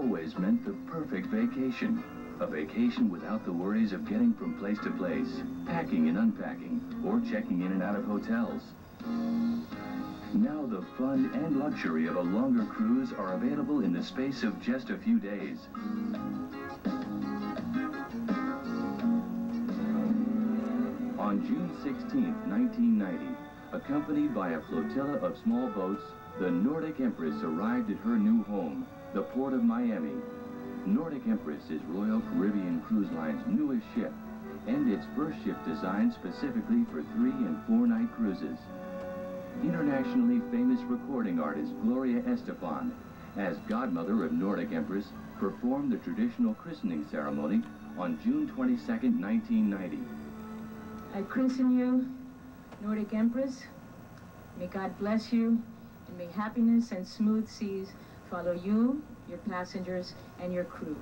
always meant the perfect vacation. A vacation without the worries of getting from place to place, packing and unpacking, or checking in and out of hotels. Now the fun and luxury of a longer cruise are available in the space of just a few days. On June 16, 1990, accompanied by a flotilla of small boats, the Nordic Empress arrived at her new home, the port of Miami. Nordic Empress is Royal Caribbean Cruise Line's newest ship and its first ship designed specifically for three and four night cruises. Internationally famous recording artist Gloria Estefan, as godmother of Nordic Empress, performed the traditional christening ceremony on June 22, 1990. I christen you, Nordic Empress. May God bless you, and may happiness and smooth seas follow you, your passengers, and your crew.